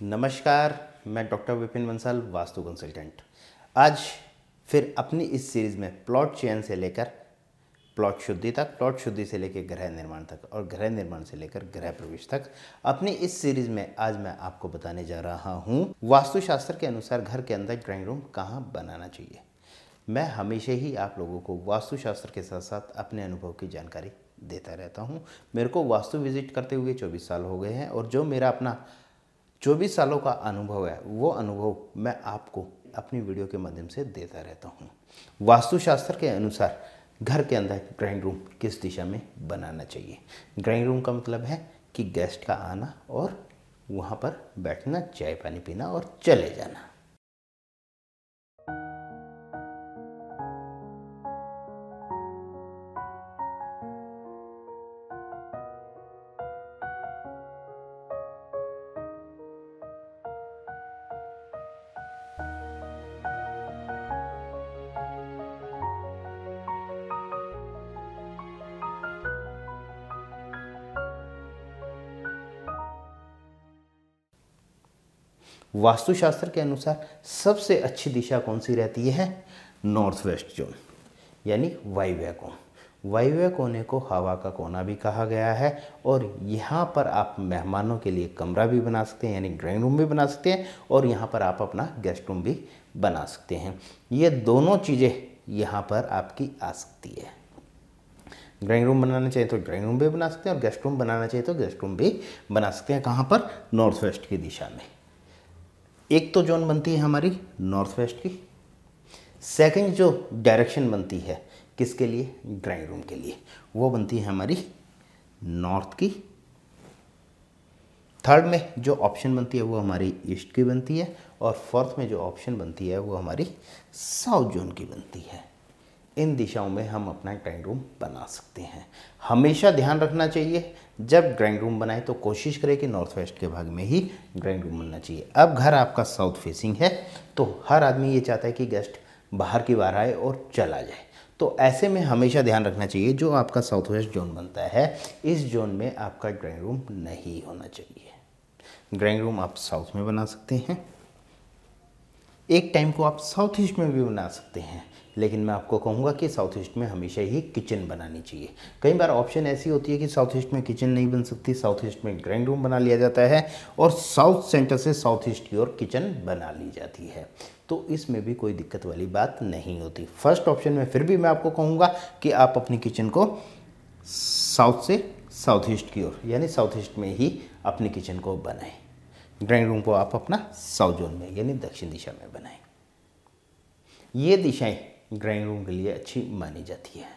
नमस्कार, मैं doctor Vipin Bansal, vastu consultant. आज फिर अपनी इस सीरीज़ में प्लॉट चयन से लेकर, प्लॉट शुद्धि तक, प्लॉट शुद्धि से लेकर गृह निर्माण तक और गृह निर्माण से लेकर गृह प्रवेश तक, अपनी इस सीरीज़ में आज मैं आपको बताने जा रहा हूँ, वास्तुशास्त्र के अनुसार घर के अंदर ड्राइंग रूम कहाँ बनाना चाहिए। मैं हमेशा ही आप लोगों को वास्तुशास्त्र के साथ साथ अपने अनुभव की जानकारी देता रहता हूँ। मेरे को वास्तु विज़िट करते हुए 24 साल हो गए हैं और जो मेरा अपना 24 सालों का अनुभव है, वो अनुभव मैं आपको अपनी वीडियो के माध्यम से देता रहता हूँ। वास्तुशास्त्र के अनुसार घर के अंदर ड्राइंग रूम किस दिशा में बनाना चाहिए? ड्राइंग रूम का मतलब है कि गेस्ट का आना और वहाँ पर बैठना, चाय पानी पीना और चले जाना। वास्तुशास्त्र के अनुसार सबसे अच्छी दिशा कौन सी रहती है? नॉर्थ वेस्ट जोन, यानी वायव्य कोण। वायव्य कोने को हवा का कोना भी कहा गया है, और यहाँ पर आप मेहमानों के लिए कमरा भी बना सकते हैं, यानी ड्राइंग रूम भी बना सकते हैं, और यहाँ पर आप अपना गेस्ट रूम भी बना सकते हैं। ये दोनों चीज़ें यहाँ पर आपकी आ सकती है। ड्राइंग रूम बनाना चाहिए तो ड्राइंग रूम भी बना सकते हैं, और गेस्ट रूम बनाना चाहिए तो गेस्ट रूम भी बना सकते हैं। कहाँ पर? नॉर्थ वेस्ट की दिशा में। एक तो जोन बनती है हमारी नॉर्थ वेस्ट की, सेकंड जो डायरेक्शन बनती है किसके लिए? ड्राइंग रूम के लिए। वो बनती है हमारी नॉर्थ की। थर्ड में जो ऑप्शन बनती है वो हमारी ईस्ट की बनती है और फोर्थ में जो ऑप्शन बनती है वो हमारी साउथ जोन की बनती है। इन दिशाओं में हम अपना ड्राइंग रूम बना सकते हैं। हमेशा ध्यान रखना चाहिए, जब ड्राइंग रूम बनाए तो कोशिश करें कि नॉर्थ वेस्ट के भाग में ही ड्राइंग रूम बनना चाहिए। अब घर आपका साउथ फेसिंग है तो हर आदमी ये चाहता है कि गेस्ट बाहर की बाहर आए और चला जाए। तो ऐसे में हमेशा ध्यान रखना चाहिए, जो आपका साउथ वेस्ट जोन बनता है, इस जोन में आपका ड्राइंग रूम नहीं होना चाहिए। ड्राइंग रूम आप साउथ में बना सकते हैं, एक टाइम को आप साउथ ईस्ट में भी बना सकते हैं। लेकिन मैं आपको कहूँगा कि साउथ ईस्ट में हमेशा ही किचन बनानी चाहिए। कई बार ऑप्शन ऐसी होती है कि साउथ ईस्ट में किचन नहीं बन सकती साउथ ईस्ट में ड्राइंग रूम बना लिया जाता है और साउथ सेंटर से साउथ ईस्ट की ओर किचन बना ली जाती है। तो इसमें भी कोई दिक्कत वाली बात नहीं होती। फ़र्स्ट ऑप्शन में फिर भी मैं आपको कहूँगा कि आप अपनी किचन को साउथ से साउथ ईस्ट की ओर, यानी साउथ ईस्ट में ही अपनी किचन को बनाएँ। ड्राइंग रूम को आप अपना साउथ जोन में, यानी दक्षिण दिशा में बनाएँ। ये दिशाएँ ड्राइंग रूम के लिए अच्छी मानी जाती है।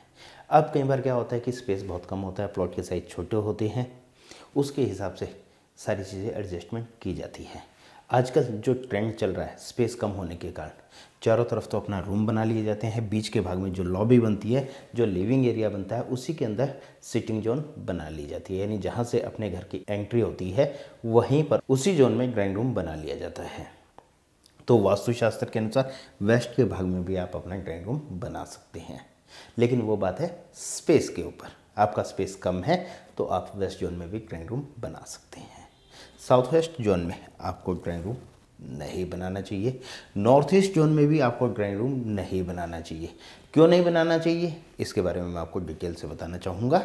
अब कई बार क्या होता है कि स्पेस बहुत कम होता है, प्लॉट के साइज़ छोटे होते हैं, उसके हिसाब से सारी चीज़ें एडजस्टमेंट की जाती हैं। आजकल जो ट्रेंड चल रहा है, स्पेस कम होने के कारण, चारों तरफ़ तो अपना रूम बना लिए जाते हैं, बीच के भाग में जो लॉबी बनती है, जो लिविंग एरिया बनता है, उसी के अंदर सिटिंग जोन बना ली जाती है, यानी जहाँ से अपने घर की एंट्री होती है, वहीं पर उसी जोन में ड्राइंग रूम बना लिया जाता है। तो वास्तुशास्त्र के अनुसार वेस्ट के भाग में भी आप अपना ड्राइंग रूम बना सकते हैं। लेकिन वो बात है स्पेस के ऊपर। आपका स्पेस कम है तो आप वेस्ट जोन में भी ड्राइंग रूम बना सकते हैं। साउथ वेस्ट जोन में आपको ड्राइंग रूम नहीं बनाना चाहिए। नॉर्थ ईस्ट जोन में भी आपको ड्राइंग रूम नहीं बनाना चाहिए। क्यों नहीं बनाना चाहिए? इसके बारे में मैं आपको डिटेल से बताना चाहूँगा।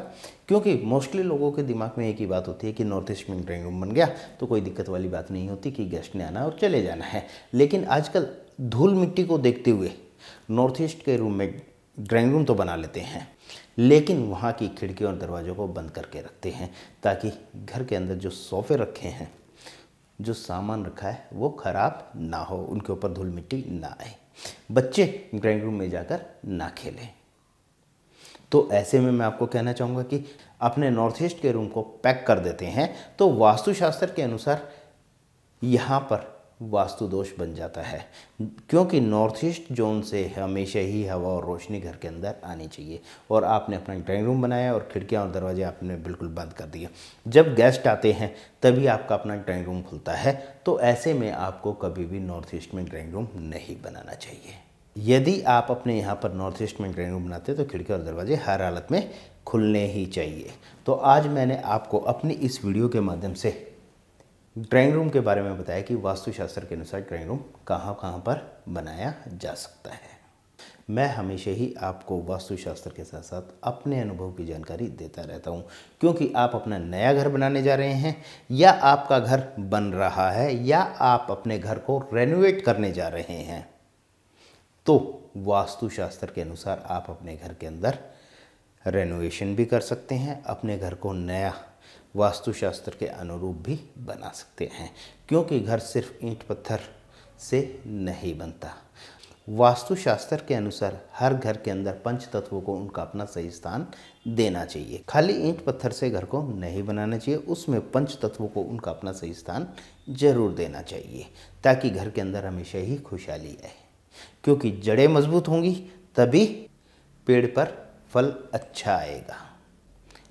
क्योंकि मोस्टली लोगों के दिमाग में एक ही बात होती है कि नॉर्थ ईस्ट में ड्राइंग रूम बन गया तो कोई दिक्कत वाली बात नहीं होती कि गेस्ट ने आना और चले जाना है। लेकिन आजकल धूल मिट्टी को देखते हुए नॉर्थ ईस्ट के रूम में ड्राइंग रूम तो बना लेते हैं, लेकिन वहाँ की खिड़की और दरवाज़ों को बंद करके रखते हैं, ताकि घर के अंदर जो सोफ़े रखे हैं जो सामान रखा है, वो ख़राब ना हो, उनके ऊपर धूल मिट्टी ना आए। बच्चे ड्राइंग रूम में जाकर ना खेलें। तो ऐसे में मैं आपको कहना चाहूँगा कि अपने नॉर्थ ईस्ट के रूम को पैक कर देते हैं तो वास्तुशास्त्र के अनुसार यहाँ पर वास्तु दोष बन जाता है। क्योंकि नॉर्थ ईस्ट जोन से हमेशा ही हवा और रोशनी घर के अंदर आनी चाहिए। और आपने अपना ड्राइंग रूम बनाया और खिड़कियाँ और दरवाजे आपने बिल्कुल बंद कर दिए। जब गेस्ट आते हैं, तभी आपका अपना ड्राइंग रूम खुलता है। तो ऐसे में आपको कभी भी नॉर्थ ईस्ट में ड्राइंग रूम नहीं बनाना चाहिए। यदि आप अपने यहाँ पर नॉर्थ ईस्ट में ड्राइंग रूम बनाते हैं तो खिड़की और दरवाजे हर हालत में खुलने ही चाहिए। तो आज मैंने आपको अपनी इस वीडियो के माध्यम से ड्राइंग रूम के बारे में बताया कि वास्तुशास्त्र के अनुसार ड्राइंग रूम कहाँ कहाँ पर बनाया जा सकता है। मैं हमेशा ही आपको वास्तुशास्त्र के साथ साथ अपने अनुभव की जानकारी देता रहता हूँ, क्योंकि आप अपना नया घर बनाने जा रहे हैं, या आपका घर बन रहा है, या आप अपने घर को रेनोवेट करने जा रहे हैं। तो वास्तुशास्त्र के अनुसार आप अपने घर के अंदर रेनोवेशन भी कर सकते हैं, अपने घर को नया वास्तुशास्त्र के अनुरूप भी बना सकते हैं, क्योंकि घर सिर्फ़ ईंट पत्थर से नहीं बनता। वास्तुशास्त्र के अनुसार हर घर के अंदर पंच तत्वों को उनका अपना सही स्थान देना चाहिए। खाली ईंट पत्थर से घर को नहीं बनाना चाहिए, उसमें पंच तत्वों को उनका अपना सही स्थान ज़रूर देना चाहिए, ताकि घर के अंदर हमेशा ही खुशहाली आए। क्योंकि जड़ें मज़बूत होंगी, तभी पेड़ पर फल अच्छा आएगा।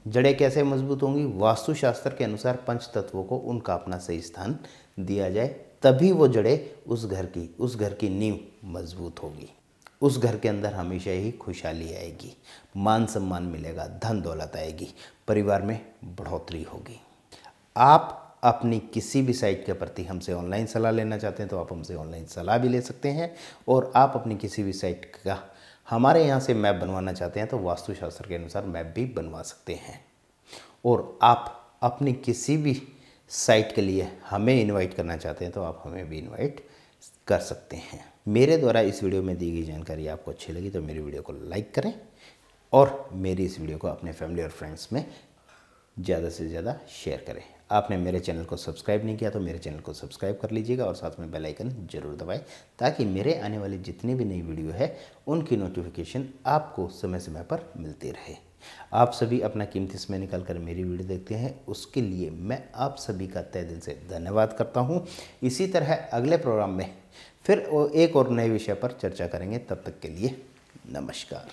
जड़ें कैसे मज़बूत होंगी? वास्तुशास्त्र के अनुसार पंच तत्वों को उनका अपना सही स्थान दिया जाए, तभी वो जड़ें उस घर की, उस घर की नींव मज़बूत होगी। उस घर के अंदर हमेशा ही खुशहाली आएगी, मान सम्मान मिलेगा, धन दौलत आएगी, परिवार में बढ़ोतरी होगी। आप अपनी किसी भी साइट के प्रति हमसे ऑनलाइन सलाह लेना चाहते हैं तो आप हमसे ऑनलाइन सलाह भी ले सकते हैं और आप अपनी किसी भी साइट का हमारे यहाँ से मैप बनवाना चाहते हैं तो वास्तुशास्त्र के अनुसार मैप भी बनवा सकते हैं। और आप अपनी किसी भी साइट के लिए हमें इनवाइट करना चाहते हैं तो आप हमें भी इनवाइट कर सकते हैं। मेरे द्वारा इस वीडियो में दी गई जानकारी आपको अच्छी लगी तो मेरी वीडियो को लाइक करें और मेरी इस वीडियो को अपने फैमिली और फ्रेंड्स में ज़्यादा से ज़्यादा शेयर करें। आपने मेरे चैनल को सब्सक्राइब नहीं किया तो मेरे चैनल को सब्सक्राइब कर लीजिएगा और साथ में बेल आइकन ज़रूर दबाएँ, ताकि मेरे आने वाली जितनी भी नई वीडियो है, उनकी नोटिफिकेशन आपको समय समय पर मिलती रहे। आप सभी अपना कीमती समय निकाल कर मेरी वीडियो देखते हैं, उसके लिए मैं आप सभी का तय दिल से धन्यवाद करता हूँ। इसी तरह अगले प्रोग्राम में फिर एक और नए विषय पर चर्चा करेंगे, तब तक के लिए नमस्कार।